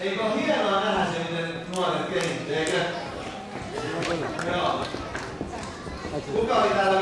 Eikö ole hienoa nähdä se, miten nuoret kehittyy, eikö? Joo. Kuka oli täällä